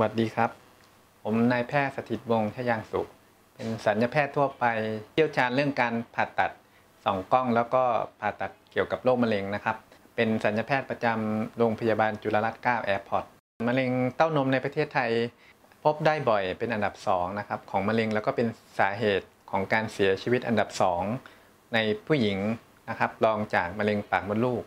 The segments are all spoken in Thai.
วัสดีครับ ผมนายแพทย์สถิตวงศ์ชยางสุข เป็นสัญญแพทย์ทั่วไปเชี่ยวชาญเรื่องการผ่าตัดสองกล้อง แล้วก็ผ่าตัดเกี่ยวกับโรคมะเร็งนะครับ เป็นสัญญแพทย์ประจำโรงพยาบาลจุฬารัตน์9แอร์พอร์ตมะเร็งเต้านมในประเทศไทย พบได้บ่อยเป็นอันดับ2นะครับของมะเร็งแล้วก็เป็นสาเหตุของการเสียชีวิตอันดับ 2 ในผู้หญิงนะครับรองจากมะเร็งปากมดลูก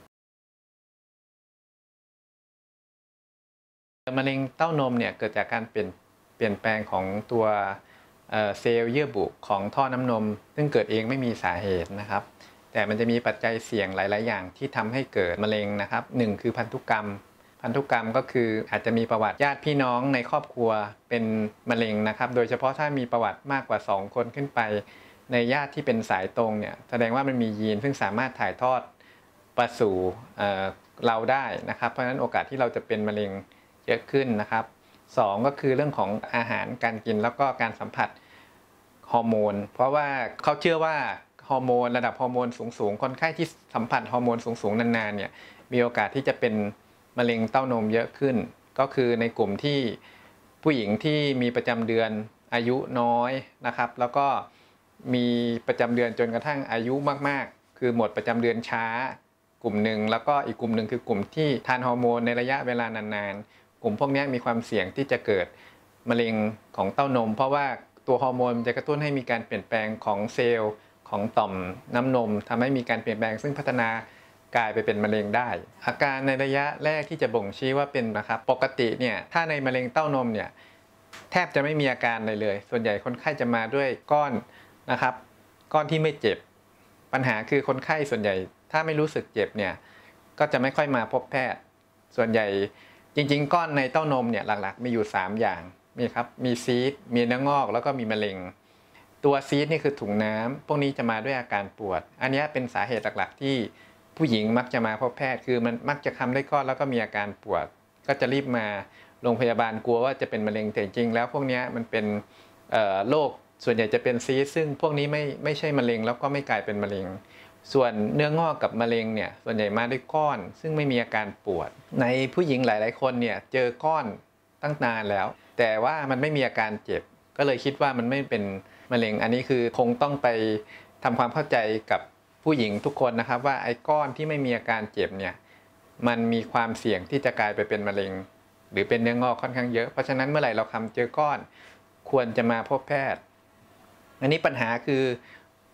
มะเร็งเต้านมเนี่ยเกิดจากการเปลี่ยนเปลี่ยนแปลงของตัวเซลล์เยื่อบุของท่อน้ำนม ซึ่งเกิดเองไม่มีสาเหตุนะครับ แต่มันจะมีปัจจัยเสี่ยงหลาย ๆ อย่างที่ทำให้เกิดมะเร็งนะครับหนึ่งคือพันธุกรรม พันธุกรรมก็คืออาจจะมีประวัติญาติพี่น้องในครอบครัวเป็นมะเร็งนะครับ โดยเฉพาะถ้ามีประวัติมากกว่า 2 คนขึ้นไป ในญาติที่เป็นสายตรงเนี่ยแสดงว่ามันมียีนซึ่งสามารถถ่ายทอดไปสู่เเราได้นะครับ เพราะฉะนั้นโอกาสที่เราจะเป็นมะเร็ง เยอะขึ้นนะครับสองก็คือเรื่องของอาหารการกินแล้วก็การสัมผัสฮอร์โมน เพราะว่าเขาเชื่อว่าฮอร์โมนระดับฮอร์โมนสูงๆคนไข้ที่สัมผัสฮอร์โมนสูงๆนานๆเนี่ยมีโอกาสที่จะเป็นมะเร็งเต้านมเยอะขึ้น ก็คือในกลุ่มที่ผู้หญิงที่มีประจำเดือนอายุน้อยนะครับ แล้วก็มีประจำเดือนจนกระทั่งอายุมากๆ คือหมดประจำเดือนช้ากลุ่มหนึ่งแล้วก็อีกกลุ่มหนึ่งคือกลุ่มที่ทานฮอร์โมนในระยะเวลานาน ลุ่มพวกนี้มีความเสี่ยงที่จะเกิดมะเร็งของเต้านม เพราะว่าตัวฮอร์โมนจะกระตุ้นให้มีการเปลี่ยนแปลงของเซลล์ของต่อมน้ำนมทำให้มีการเปลี่ยนแปลงซึ่งพัฒนากลายไปเป็นมะเร็งได้ อาการในระยะแรกที่จะบ่งชี้ว่าเป็นนะครับปกติเนี่ยถ้าในมะเร็งเต้านมเนี่ยแทบจะไม่มีอาการเลยเลย ส่วนใหญ่คนไข้จะมาด้วยก้อนนะครับ ก้อนที่ไม่เจ็บ ปัญหาคือคนไข้ส่วนใหญ่ถ้าไม่รู้สึกเจ็บเนี่ยก็จะไม่ค่อยมาพบแพทย์ ส่วนใหญ่ จริงๆ ก้อนในเต้านมเนี่ยหลักๆ มีอยู่ 3 อย่างมีครับมีซีดมีเนื้องอกแล้วก็มีมะเร็ง ตัวซีดนี่คือถุงน้ำพวกนี้จะมาด้วยอาการปวด อันนี้เป็นสาเหตุหลักๆ ที่ผู้หญิงมักจะมาพบแพทย์คือมันมักจะคำได้ก้อนแล้วก็มีอาการปวด ก็จะรีบมาโรงพยาบาลกลัวว่าจะเป็นมะเร็งแต่จริง แล้วพวกนี้มันเป็นโรคส่วนใหญ่จะเป็นซีดซึ่งพวกนี้ไม่ไม่ใช่มะเร็งแล้วก็ไม่กลายเป็นมะเร็ง ส่วนเนื้องอกกับมะเร็งเนี่ยส่วนใหญ่มาด้วยก้อน ซึ่งไม่มีอาการปวด ในผู้หญิงหลาย ๆ คนเนี่ยเจอก้อนตั้งนานแล้ว แต่ว่ามันไม่มีอาการเจ็บ ก็เลยคิดว่ามันไม่เป็นมะเร็ง อันนี้คือคงต้องไปทำความเข้าใจกับผู้หญิงทุกคนนะครับ ว่าไอ้ก้อนที่ไม่มีอาการเจ็บเนี่ยมันมีความเสี่ยงที่จะกลายไปเป็นมะเร็ง หรือเป็นเนื้องอกค่อนข้างเยอะ เพราะฉะนั้นเมื่อไหร่เราคำเจอก้อน ควรจะมาพบแพทย์ อันนี้ปัญหาคือ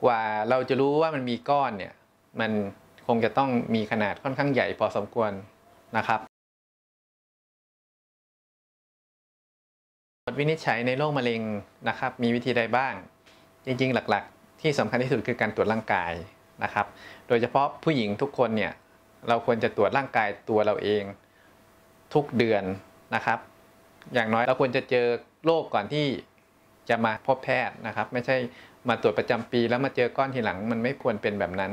กว่าเราจะรู้ว่ามันมีก้อนเนี่ย มันคงจะต้องมีขนาดค่อนข้างใหญ่พอสมควรนะครับบทวินิจฉัยในโรคมะเร็งนะครับ มีวิธีใดบ้าง จริงๆ หลักๆ ที่สำคัญที่สุดคือการตรวจร่างกายนะครับ โดยเฉพาะผู้หญิงทุกคนเนี่ย เราควรจะตรวจร่างกายตัวเราเองทุกเดือนนะครับ อย่างน้อยเราควรจะเจอโรคก่อนที่จะมาพบแพทย์นะครับ ไม่ใช่ มาตรวจประจำปี แล้วมาเจอก้อนทีหลังมันไม่ควรเป็นแบบนั้น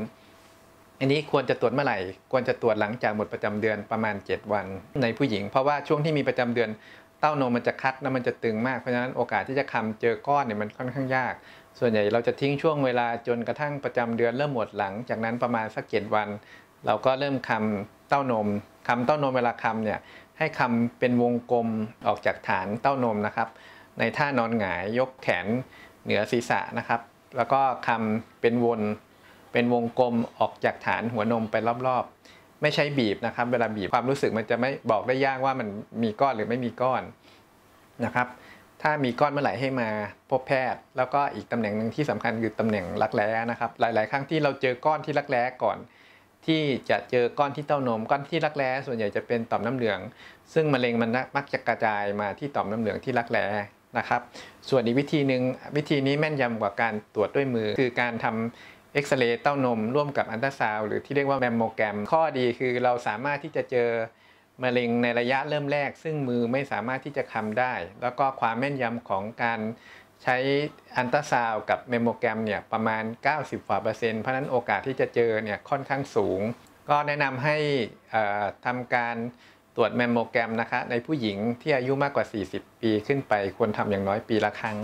อันนี้ควรจะตรวจเมื่อไหร่ ควรจะตรวจหลังจากหมดประจำเดือนประมาณ 7 วันในผู้หญิง เพราะว่าช่วงที่มีประจำเดือนเต้านมมันจะคัดแล้วมันจะตึงมากเพราะฉะนั้นโอกาสที่จะคำเจอก้อนเนี่ยมันค่อนข้างยาก ส่วนใหญ่เราจะทิ้งช่วงเวลาจนกระทั่งประจำเดือนเริ่มหมดหลัง จากนั้นประมาณสักเจ็ดวัน เราก็เริ่มคำเต้านมคำเต้านมเวลาคำเนี่ยให้คำเป็นวงกลมออกจากฐานเต้านมนะครับ ในท่านอนหงายยกแขน เหนือศีรษะนะครับ แล้วก็คำเป็นวน เป็นวงกลมออกจากฐานหัวนมไปรอบๆ ไม่ใช่บีบนะครับ เวลาบีบความรู้สึกมันจะไม่บอกได้ยากว่ามันมีก้อนหรือไม่มีก้อนนะครับ ถ้ามีก้อนเมื่อไหร่ให้มาพบแพทย์ แล้วก็อีกตำแหน่งหนึ่งที่สำคัญคือตำแหน่งรักแร้นะครับ หลาย ๆ ครั้งที่เราเจอก้อนที่รักแร้ก่อนที่จะเจอก้อนที่เต้านมก้อนที่รักแร้ส่วนใหญ่จะเป็นต่อมน้ำเหลือง ซึ่งมะเร็งมันมักจะกระจายมาที่ต่อมน้ำเหลืองที่รักแร้ นะครับส่วนอีกวิธีหนึ่งวิธีนี้แม่นยำกว่าการตรวจด้วยมือ คือการทำเอ็กซเรย์เต้านมร่วมกับอันตราซาวหรือที่เรียกว่าแมมโมแกรม ข้อดีคือเราสามารถที่จะเจอมะเร็งในระยะเริ่มแรก ซึ่งมือไม่สามารถที่จะคลำได้ แล้วก็ความแม่นยำของการใช้อัลตราซาวด์กับแมมโมแกรมเนี่ยประมาณ 90กว่าเปอร์เซ็นต์เพราะนั้นโอกาสที่จะเจอเนี่ยค่อนข้างสูง ก็แนะนำให้ทำการ ตรวจแมมโมแกรมนะคะในผู้หญิงที่อายุมากกว่า 40 ปีขึ้นไปควรทำอย่างน้อยปีละครั้ง